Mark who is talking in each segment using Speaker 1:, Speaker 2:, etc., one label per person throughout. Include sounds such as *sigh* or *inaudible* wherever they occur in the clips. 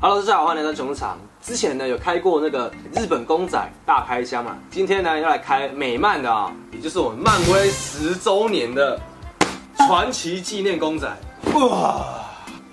Speaker 1: Hello，大家好，欢迎来到熊场。之前呢有开过那个日本公仔大开箱嘛，今天呢要来开美漫的啊，也就是我们漫威十周年的传奇纪念公仔。哇！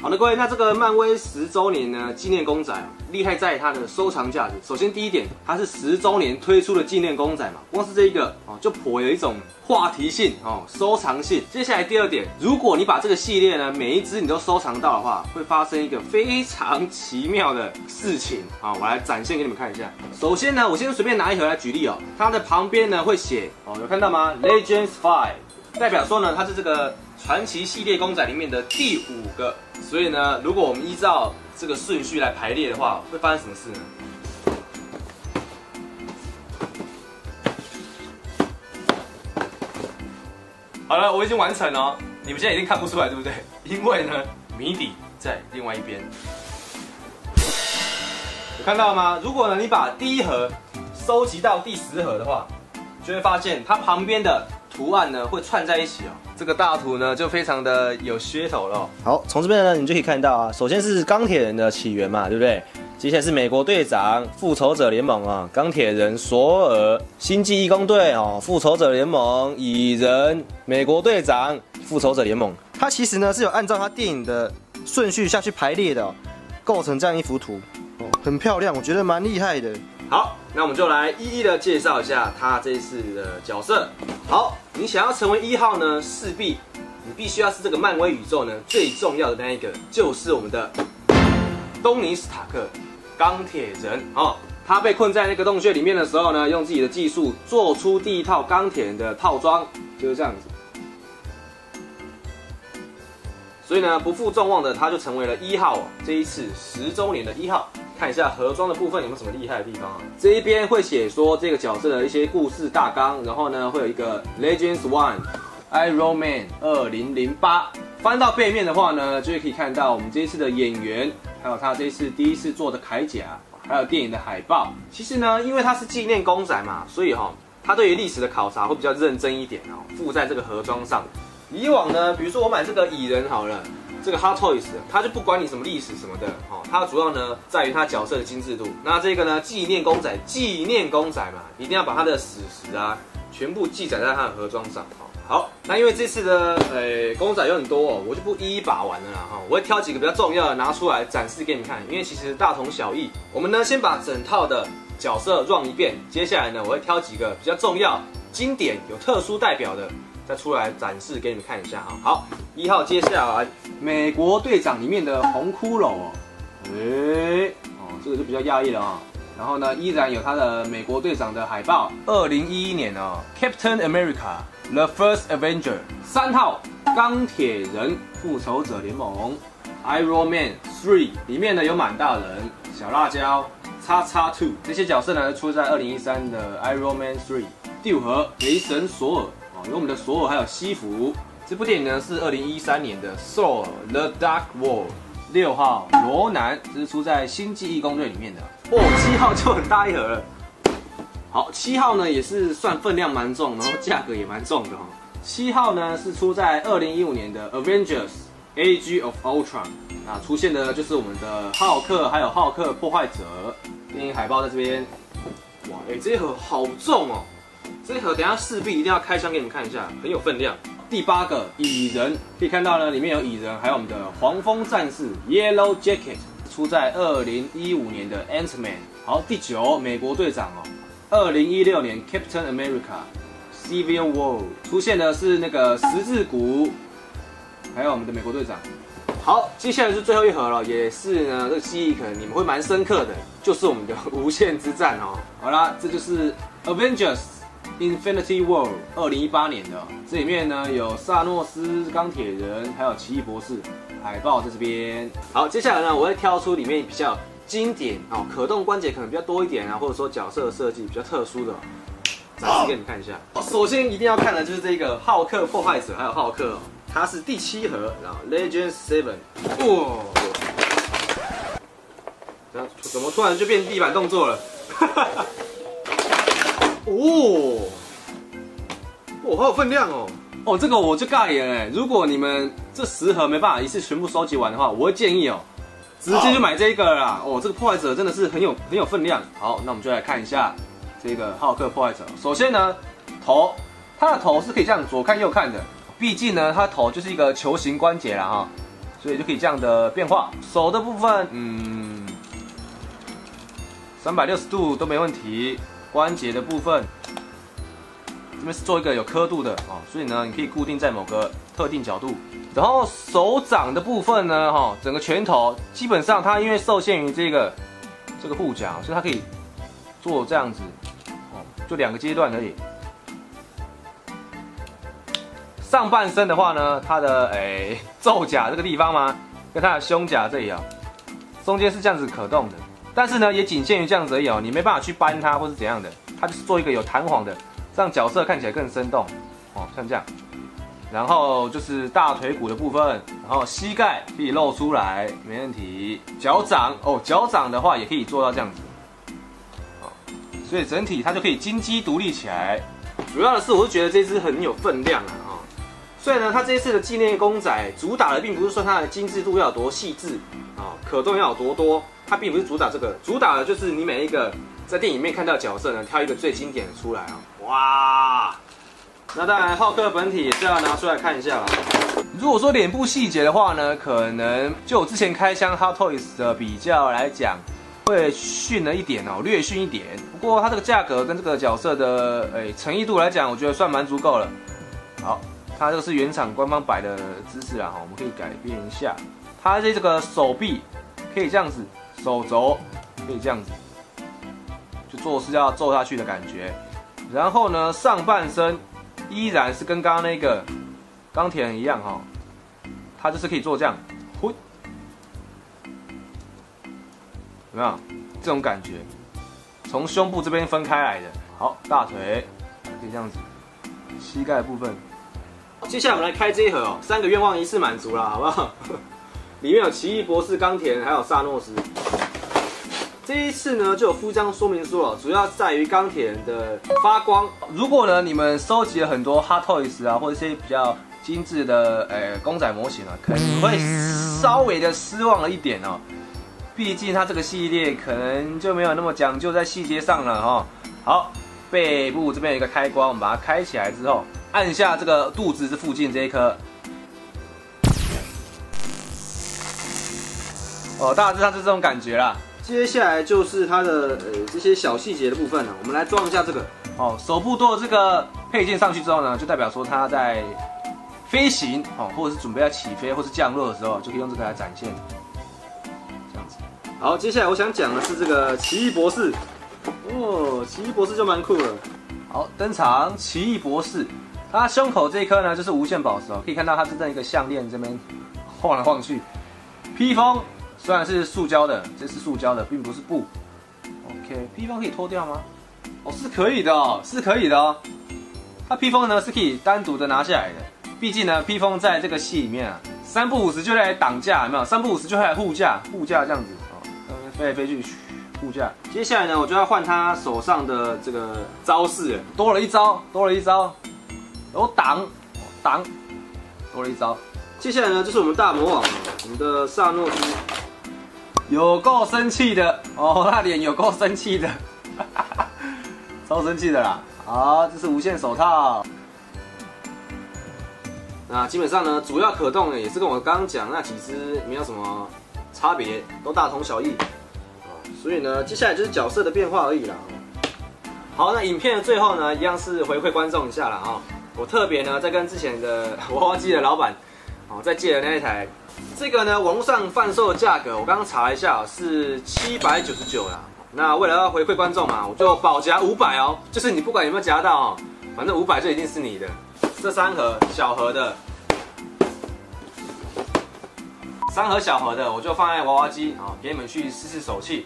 Speaker 1: 好的，各位，那这个漫威十周年呢纪念公仔厉害在它的收藏价值。首先第一点，它是十周年推出的纪念公仔嘛，光是这一个哦就颇有一种话题性哦，收藏性。接下来第二点，如果你把这个系列呢每一只你都收藏到的话，会发生一个非常奇妙的事情啊！我来展现给你们看一下。首先呢，我先随便拿一盒来举例哦，它的旁边呢会写哦，有看到吗？Legends Five，代表说呢它是这个。传奇系列公仔里面的第五个，所以呢，如果我们依照这个顺序来排列的话，会发生什么事呢？好了，我已经完成了，你们现在一定看不出来，对不对？因为呢，谜底在另外一边。有看到了吗？如果呢，你把第一盒收集到第十盒的话，就会发现它旁边的。图案呢会串在一起哦，这个大图呢就非常的有噱头了。好，从这边呢你就可以看到啊，首先是钢铁人的起源嘛，对不对？接下来是美国队长、复仇者联盟啊，钢铁人、索尔、星际义工队哦，复仇者联盟、蚁人、美国队长、复仇者联盟。它其实呢是有按照它电影的顺序下去排列的，构成这样一幅图，很漂亮，我觉得蛮厉害的。好，那我们就来一一的介绍一下他这次的角色。好，你想要成为一号呢，势必你必须要是这个漫威宇宙呢最重要的那一个，就是我们的东尼史塔克，钢铁人哦。他被困在那个洞穴里面的时候呢，用自己的技术做出第一套钢铁人的套装，就是这样子。所以呢，不负众望的他就成为了一号，这一次十周年的一号。看一下盒装的部分有没有什么厉害的地方啊？这一边会写说这个角色的一些故事大纲，然后呢会有一个 Legends One Iron Man 二零零八。翻到背面的话呢，就可以看到我们这一次的演员，还有他这一次第一次做的铠甲，还有电影的海报。其实呢，因为它是纪念公仔嘛，所以哈，它对于历史的考察会比较认真一点哦，附在这个盒装上。以往呢，比如说我买这个蚁人好了。这个 Hot Toys，它就不管你什么历史什么的，哦，它主要呢在于它角色的精致度。那这个呢，纪念公仔，纪念公仔嘛，一定要把它的史实啊，全部记载在它的盒装上。好，那因为这次的呃公仔有很多哦，我就不一一把玩了啦，哈，我会挑几个比较重要的拿出来展示给你们看，因为其实大同小异。我们呢先把整套的角色 run 一遍，接下来呢我会挑几个比较重要、经典、有特殊代表的。再出来展示给你们看一下啊！好，一号接下来美国队长里面的红骷髅哦，哎，哦，这个就比较压抑了啊。然后呢，依然有他的美国队长的海报。二零一一年哦，Captain America The First Avenger 三号钢铁人复仇者联盟 Iron Man Three 里面呢有满大人、小辣椒、叉叉 Two 这些角色呢出在二零一三的 Iron Man Three 第五盒雷神索尔。有我们的索尔，还有西服。这部电影呢是二零一三年的《Saw The Dark World》。六号罗南，这是出在《星际异攻队》里面的。哦，七号就很大一盒了。好，七号呢也是算分量蛮重，然后价格也蛮重的哈。七号呢是出在二零一五年的《Avengers: Age of Ultron》啊，出现的就是我们的浩克，还有浩克破坏者。电影海报在这边。哇，哎，这一盒好重哦。这一盒等下势必一定要开箱给你们看一下，很有分量。第八个蚁人可以看到呢，里面有蚁人，还有我们的黄蜂战士 Yellow Jacket，出在二零一五年的 Ant Man。好，第九美国队长哦，二零一六年 Captain America Civil War 出现的是那个十字骨，还有我们的美国队长。好，接下来是最后一盒了，也是呢，这个记忆可能你们会蛮深刻的，就是我们的无限之战哦。好啦，这就是 Avengers。Infinity War 二零一八年的，这里面呢有萨诺斯、钢铁人，还有奇异博士海报在这边。好，接下来呢，我会挑出里面比较经典哦，可动关节可能比较多一点啊，或者说角色设计比较特殊的，展示给你们看一下。首先一定要看的就是这个浩克破坏者，还有浩克，它是第七盒，然后 Legend Seven。哇！怎么突然就变地板动作了？*laughs* 哦，哇，好有分量哦！哦，这个我就尬言哎，如果你们这十盒没办法一次全部收集完的话，我会建议哦，直接就买这个啦。哦，这个破坏者真的是很有很有分量。好，那我们就来看一下这个浩克破坏者。首先呢，头，它的头是可以这样左看右看的，毕竟呢，它头就是一个球形关节了哈，所以就可以这样的变化。手的部分，嗯，三百六十度都没问题。关节的部分。这边是做一个有刻度的哦，所以呢，你可以固定在某个特定角度。然后手掌的部分呢，哈，整个拳头基本上它因为受限于这个这个护甲，所以它可以做这样子哦，就两个阶段而已。上半身的话呢，它的诶 *laughs* 袖甲这个地方嘛，跟它的胸甲这里啊，中间是这样子可动的，但是呢，也仅限于这样子而已哦，你没办法去扳它或是怎样的，它就是做一个有弹簧的。让角色看起来更生动，哦，像这样，然后就是大腿骨的部分，然后膝盖可以露出来，没问题。脚掌哦，脚掌的话也可以做到这样子，哦，所以整体它就可以金鸡独立起来。主要的是，我是觉得这只很有分量啊，啊，所以呢，它这一次的纪念公仔主打的并不是说它的精致度要有多细致，啊，可动要有多多，它并不是主打这个，主打的就是你每一个。在电影里面看到角色呢，挑一个最经典的出来啊！哇，那当然浩克本体也是要拿出来看一下啦。如果说脸部细节的话呢，可能就我之前开箱 Hot Toys 的比较来讲，会逊了一点哦，略逊一点。不过它这个价格跟这个角色的诶诚意度来讲，我觉得算蛮足够了。好，它这个是原厂官方摆的姿势啦，哈，我们可以改变一下。它的这个手臂可以这样子，手肘可以这样子。就做是要揍下去的感觉，然后呢，上半身依然是跟刚刚那个钢铁人一样哈，它就是可以做这样，呼，有没有这种感觉？从胸部这边分开来的，好，大腿可以这样子，膝盖部分。接下来我们来开这一盒哦，三个愿望一次满足了，好不好？里面有奇异博士、钢铁人，还有萨诺斯。这一次呢，就有附张说明书了，主要在于钢铁人的发光。如果呢，你们收集了很多 Hot Toys 啊，或者一些比较精致的呃公仔模型啊，可能会稍微的失望了一点哦。毕竟它这个系列可能就没有那么讲究在细节上了哈。好，背部这边有一个开关，我们把它开起来之后，按下这个肚子这附近这一颗。哦，大致上是这种感觉啦。接下来就是它的呃这些小细节的部分了，我们来装一下这个哦，手部多了这个配件上去之后呢，就代表说它在飞行哦，或者是准备要起飞或是降落的时候，就可以用这个来展现，这样子。好，接下来我想讲的是这个奇异博士哦，奇异博士就蛮酷了。好，登场奇异博士，他胸口这一颗呢就是无限宝石哦，可以看到它是在一个项链这边晃来晃去，披风。虽然是塑胶的，这是塑胶的，并不是布。OK，披风可以脱掉吗？哦，是可以的哦，是可以的哦。它披风呢是可以单独的拿下来的，毕竟呢披风在这个戏里面啊，三不五时就来挡架，有没有？三不五时就会来护驾，护驾这样子哦，飞来飞去护驾。接下来呢，我就要换他手上的这个招式，多了一招，多了一招，有挡，挡，多了一招。接下来呢，就是我们大魔王，我们的萨诺斯。有够生气的哦，那脸有够生气的，*laughs* 超生气的啦！好，这是无线手套。那基本上呢，主要可动的也是跟我刚刚讲那几只没有什么差别，都大同小异。所以呢，接下来就是角色的变化而已啦。好，那影片的最后呢，一样是回馈观众一下了啊。我特别呢，在跟之前的娃娃机的老板，哦，在借的那一台。这个呢，网络上贩售的价格，我刚刚查一下，是七百九十九啦。那为了要回馈观众嘛，我就保夹五百哦，就是你不管有没有夹到哦，反正五百就一定是你的。这三盒小盒的，三盒小盒的，我就放在娃娃机啊，给你们去试试手气，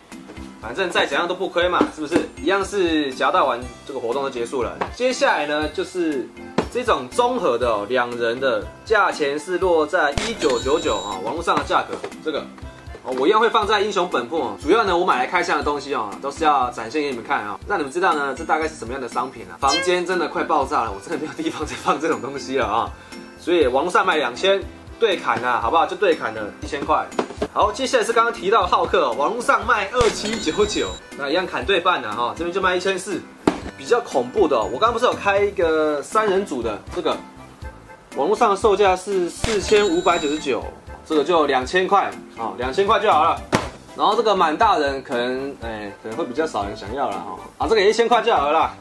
Speaker 1: 反正再怎样都不亏嘛，是不是？一样是夹到完这个活动就结束了。接下来呢，就是。这种综合的两人的价钱是落在一九九九啊，网络上的价格，这个哦，我一样会放在英雄本部哦。主要呢，我买来开箱的东西哦，都是要展现给你们看啊，让你们知道呢，这大概是什么样的商品啊。房间真的快爆炸了，我真的没有地方再放这种东西了啊，所以网络上卖两千，对砍啊，好不好？就对砍了一千块。好，接下来是刚刚提到浩克，网络上卖二七九九，那一样砍对半了哈，这边就卖一千四。比较恐怖的，我刚刚不是有开一个三人组的这个，网络上的售价是四千五百九十九，这个就两千块啊，两千块就好了。然后这个满大人可能哎可能会比较少人想要了哈，啊这个一千块就好了。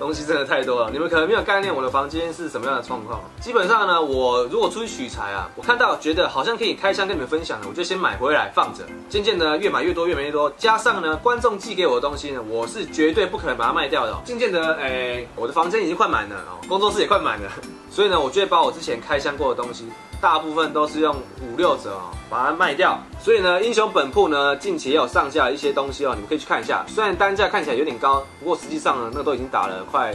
Speaker 1: 东西真的太多了，你们可能没有概念我的房间是什么样的状况。基本上呢，我如果出去取材啊，我看到觉得好像可以开箱跟你们分享的，我就先买回来放着。渐渐的越买越多，越买越多，加上呢观众寄给我的东西呢，我是绝对不可能把它卖掉的。渐渐的，哎，我的房间已经快满了哦，工作室也快满了，所以呢，我就会把我之前开箱过的东西。大部分都是用五六折哦，把它卖掉。所以呢，英雄本铺呢近期也有上架一些东西哦，你们可以去看一下。虽然单价看起来有点高，不过实际上呢，那都已经打了快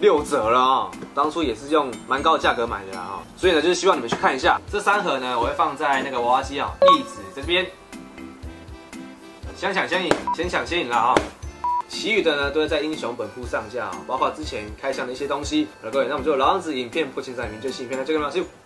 Speaker 1: 六折了啊。当初也是用蛮高的价格买的啊，所以呢，就是希望你们去看一下。这三盒呢，我会放在那个娃娃机啊，地址这边。先抢先赢，先抢先赢了啊！其余的呢，都会在英雄本铺上架，包括之前开箱的一些东西。好了，各位，那我们就老样子影片不清场里面就新片，再见了，See you。